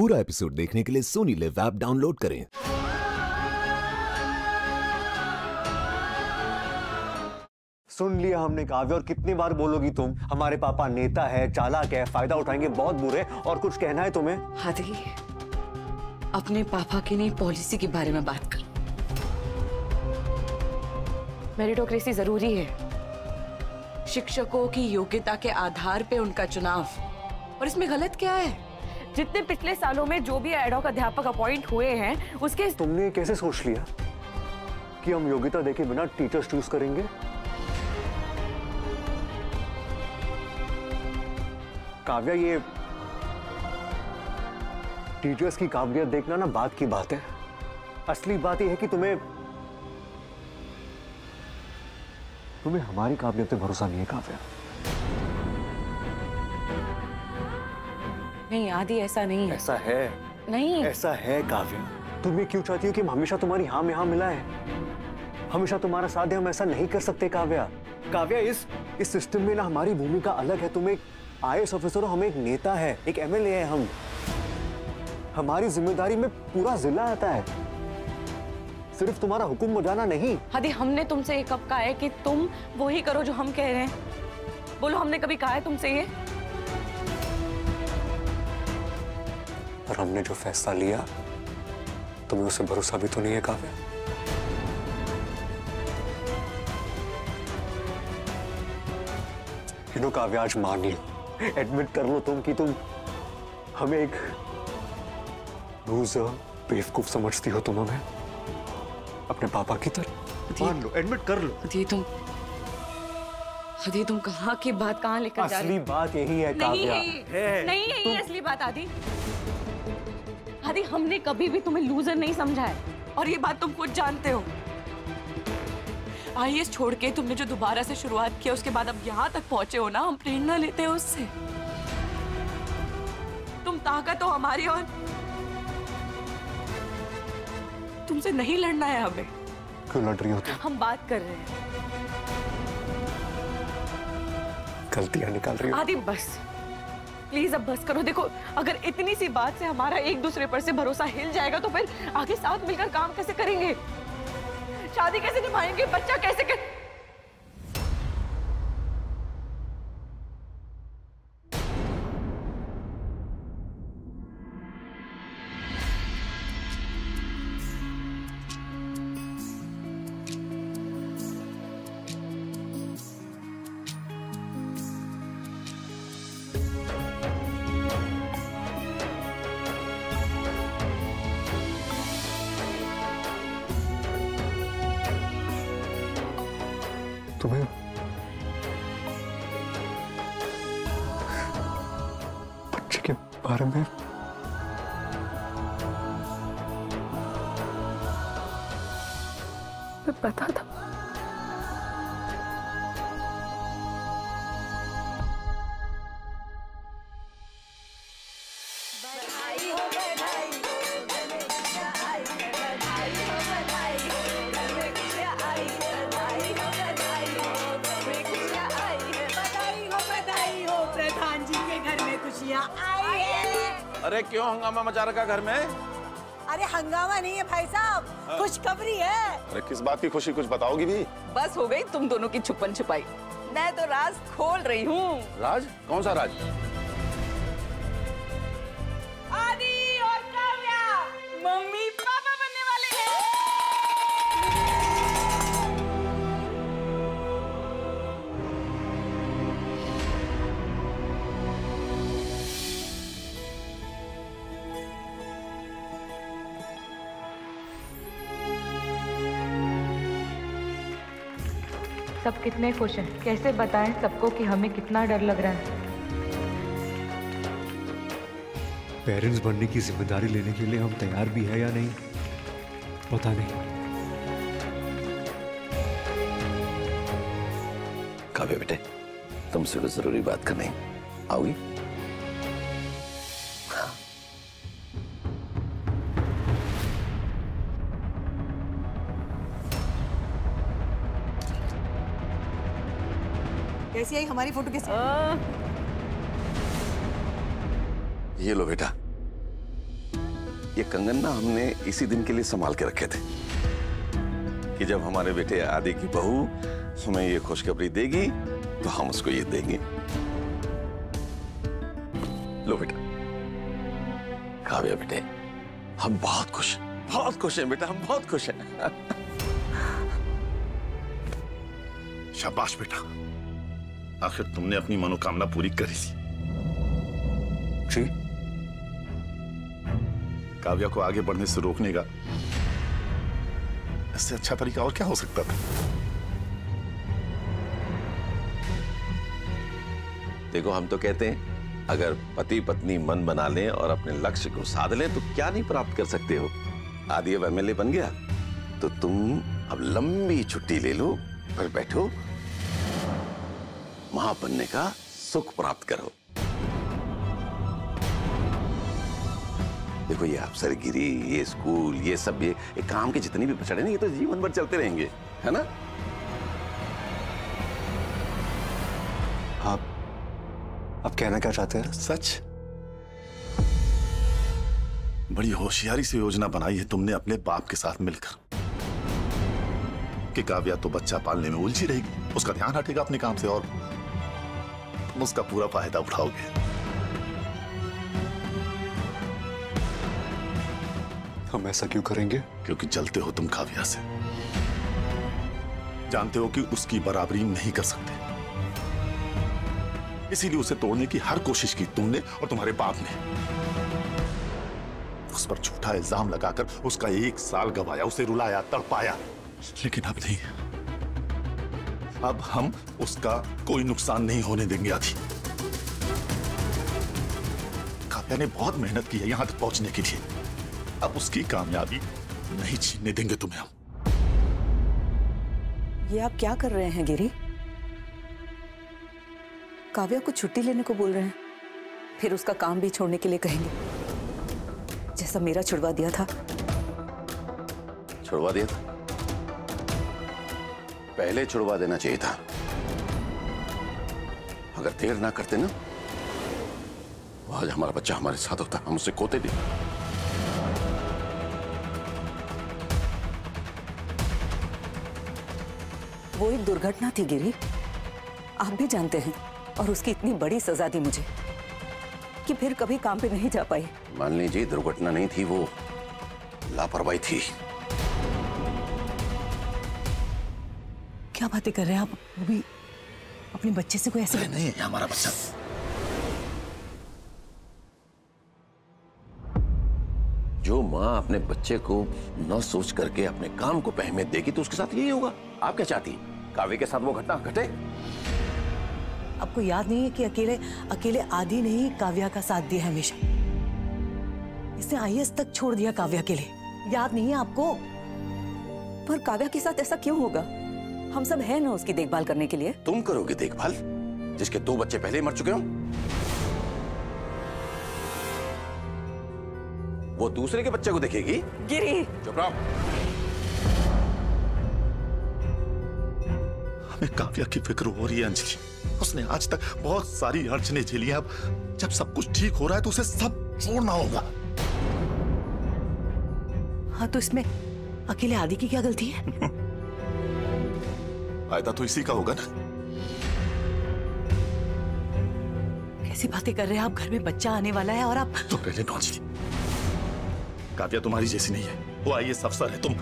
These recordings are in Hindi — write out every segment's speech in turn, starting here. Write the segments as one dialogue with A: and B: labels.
A: पूरा एपिसोड देखने के लिए सोनी लिव ऐप डाउनलोड करें।
B: सुन लिया हमने काव्य और कितनी बार बोलोगी तुम? हमारे पापा नेता है चालाक है फ़ायदा उठाएँगे बहुत बुरे और कुछ कहना है तुम्हें?
C: हादी अपने पापा की नई पॉलिसी के बारे में बात कर। मेरिटोक्रेसी ज़रूरी है। शिक्षकों की योग्यता के आधार पे उनका चुनाव। और इसमें गलत क्या है?
D: जितने पिछले सालों में जो भी एडॉक अध्यापक अपॉइंट हुए हैं, उसके
B: तुमने कैसे सोच लिया कि हम योग्यता देखे बिना टीचर्स चूज़ करेंगे? काव्या, ये टीचर्स की काबिलियत देखना ना बात की बात है। असली बात यह है कि तुम्हें तुम्हें हमारी काबिलियत पे भरोसा नहीं है, काव्या।
C: नहीं आदि ऐसा नहीं है।
B: ऐसा है?
C: नहीं।
B: ऐसा है काव्या? तुम ये क्यों चाहती हो कि हम हमेशा तुम्हारी हाँ में हाँ मिलाएँ? हमेशा तुम्हारा साथ दे हम ऐसा नहीं कर सकते काव्या। काव्या इस इस सिस्टम में ना हमारी भूमिका अलग है। तुम एक आई ऑफिसर हो हम एक नेता है एक एमएलए है हम। हमारी ज़िम्मेदारी में पूरा जिला आता है। सिर्फ़ तुम्हारा हुक्म बजाना नहीं।
D: हादी हमने तुमसे ये कब कहा है कि तुम वही करो जो हम कह रहे हैं? बोलो हमने कभी कहा है तुमसे ये?
B: और हमने जो फैसला लिया तुम्हें उसे भरोसा भी तो नहीं है काव्या। यू नो काव्या आज मान लो। एडमिट कर लो तुम कि तुम हमें एक लूजर बेवकूफ़ समझती हो तुम हमें। अपने पापा की तरह। मान लो एडमिट कर लो।
C: हदी तुम हदी तुम कहाँ की बात कहाँ लेकर जा रही
B: असली बात यही है
D: नहीं
B: काव्या
D: है। नहीं है ये असली बात आदि। आदि हमने कभी भी तुम्हें लूजर नहीं समझा है। और ये बात तुम खुद जानते हो।
C: आईएएस छोड़ के तुमने जो दोबारा से शुरुआत किया उसके बाद अब यहाँ तक पहुँचे हो ना? हम प्रेरणा लेते हैं उससे। तुम ताकत हो हमारी और तुमसे नहीं लड़ना है हमें।
B: क्यों लड़ रही हो तुम?
D: हम बात कर रहे हैं।
B: गलतियाँ निकाल रही हो।
D: आदि बस। प्लीज़ अब बस करो। देखो, अगर इतनी सी बात से हमारा एक दूसरे पर से भरोसा हिल जाएगा तो फिर आगे साथ मिलकर काम कैसे करेंगे? शादी कैसे निभाएँगे? बच्चा कैसे कर...
B: तुम्हें बच्चे के बारे में
D: पता था
E: आई है।
F: अरे क्यों हंगामा मचा रखा घर में?
E: अरे हंगामा नहीं है भाई साहब खुशखबरी है।
F: अरे किस बात की खुशी कुछ बताओगी भी?
C: बस हो गई तुम दोनों की छुपन छुपाई। मैं तो राज खोल रही हूँ।
F: राज? कौन सा राज?
D: सब कितने खुश हैं? कैसे बताएँ सबको कि हमें कितना डर लग रहा है?
B: पेरेंट्स बनने की ज़िम्मेदारी लेने के लिए हम तैयार भी है या नहीं? पता नहीं।
A: काव्य बेटे तुमसे कुछ ज़रूरी बात करनी। आओगी?
E: कैसी आई हमारी फ़ोटो कैसी
A: ये लो बेटा। ये कंगन ना हमने इसी दिन के लिए संभाल के रखे थे। कि जब हमारे बेटे आदि की बहू हमें ये खुशखबरी देगी तो हम उसको ये देंगे। लो बेटा। काव्या बेटे हम बहुत खुश बहुत खुश हैं बेटा हम बहुत खुश हैं।
F: शाबाश बेटा। आखिर तुमने अपनी मनोकामना पूरी करी थी। काव्या को आगे बढ़ने से रोकने का इससे अच्छा तरीका और क्या हो सकता था?
A: देखो हम तो कहते हैं अगर पति पत्नी मन बना लें और अपने लक्ष्य को साध लें तो क्या नहीं प्राप्त कर सकते हो? आदि अब एमएलए बन गया। तो तुम अब लंबी छुट्टी ले लो फिर बैठो माँ बनने का सुख प्राप्त करो। देखो ये अफसरगिरी ये स्कूल ये सब ये, ये काम के जितने भी पछड़े ना ये तो जीवन भर चलते रहेंगे है ना?
B: आप आप कहना क्या चाहते हैं?
F: सच? बड़ी होशियारी से योजना बनाई है तुमने अपने बाप के साथ मिलकर। कि काव्या तो बच्चा पालने में उलझी रहेगी। उसका ध्यान हटेगा अपने काम से और तुम उसका पूरा फ़ायदा उठाओगे।
B: हम ऐसा क्यों करेंगे?
F: क्योंकि जलते हो तुम काव्या से। जानते हो कि उसकी बराबरी नहीं कर सकते। इसीलिए उसे तोड़ने की हर कोशिश की तुमने और तुम्हारे बाप ने। उस पर झूठा इल्ज़ाम लगाकर उसका एक साल गवाया उसे रुलाया तड़पाया। लेकिन अब नहीं अब हम उसका कोई नुकसान नहीं होने देंगे आदि काव्या ने बहुत मेहनत की है यहाँ तक पहुँचने के लिए। अब उसकी कामयाबी नहीं छीनने देंगे तुम्हें हम।
G: ये आप क्या कर रहे हैं गिरी? काव्या को छुट्टी लेने को बोल रहे हैं। फिर उसका काम भी छोड़ने के लिए कहेंगे। जैसा मेरा छुड़वा दिया था।
A: छुड़वा दिया था? पहले छुड़वा देना चाहिए था। अगर देर ना करते ना तो आज हमारा बच्चा हमारे साथ होता हम उसे कोते भी।
G: वो एक दुर्घटना थी गिरी। आप भी जानते हैं और उसकी इतनी बड़ी सजा दी मुझे कि फिर कभी काम पे नहीं जा पाई।
A: मान लीजिए दुर्घटना नहीं थी वो लापरवाही थी।
G: क्या बातें कर रहे हैं आप? वो भी अपने बच्चे से कोई ऐसे
A: नहीं ये हमारा बच्चा। जो माँ अपने बच्चे को न सोच करके अपने काम को अहमियत देगी तो उसके साथ यही होगा। आप क्या चाहती हैं? काव्य के साथ वो घटना घटे?
G: आपको याद नहीं है कि अकेले अकेले आदि ने ही काव्या का साथ दिया हमेशा? इसने आईएएस तक छोड़ दिया काव्या के लिए। याद नहीं है आपको? पर काव्या के साथ ऐसा क्यों होगा? हम सब हैं ना उसकी देखभाल करने के लिए।
A: तुम करोगे देखभाल? जिसके दो बच्चे पहले ही मर चुके हो। वो दूसरे के बच्चे को देखेगी?
G: गिरी।
A: चुप रहो।
F: हमें काव्या की फ़िक्र हो रही है अंजलि उसने आज तक बहुत सारी अड़चने झेली हैं। अब जब सब कुछ ठीक हो रहा है तो उसे सब छोड़ना होगा।
G: हाँ तो इसमें अकेले आदि की क्या गलती है?
F: फ़ायदा तो इसी का होगा ना?
G: कैसी बातें कर रहे हैं आप? घर में बच्चा आने वाला है और आप
F: तो पहले नौजली काव्या तुम्हारी जैसी नहीं है। वो आई अफसर है तुम।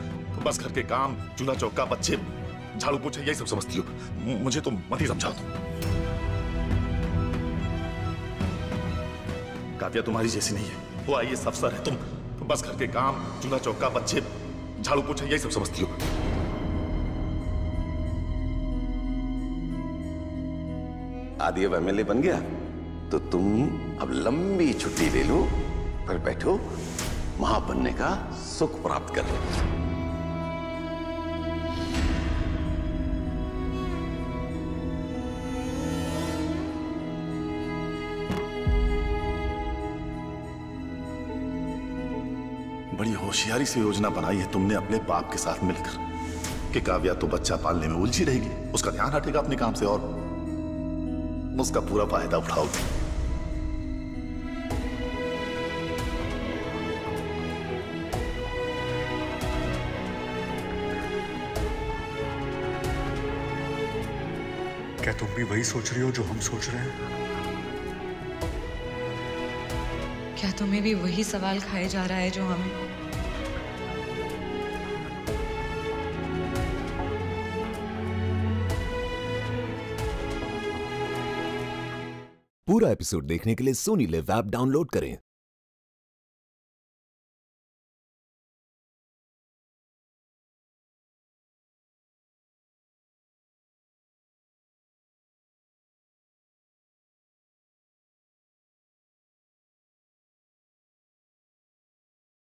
F: बस घर के काम चूल्हा चौका बच्चे झाड़ू पोछे यही सब समझती हो। मुझे तुम मत ही समझा दो काव्या तुम्हारी जैसी नहीं है। वो आई अफसर है तुम। तुम बस घर के काम चूल्हा चौका बच्चे झाड़ू पोछे यही सब समझती हो।
A: आदि अब एमएलए बन गया। तो तुम अब लंबी छुट्टी ले लो फिर बैठो माँ बनने का सुख प्राप्त कर लो।
F: बड़ी होशियारी से योजना बनाई है तुमने अपने बाप के साथ मिलकर, कि काव्या तो बच्चा पालने में उलझी रहेगी। उसका ध्यान हटेगा अपने काम से और तुम उसका पूरा फ़ायदा उठाओगे
B: क्या तुम भी वही सोच रही हो जो हम सोच रहे हैं?
H: क्या तुम्हें भी वही सवाल खाए जा रहा है जो हमें
I: पूरा एपिसोड देखने के लिए सोनी लिव ऐप डाउनलोड करें।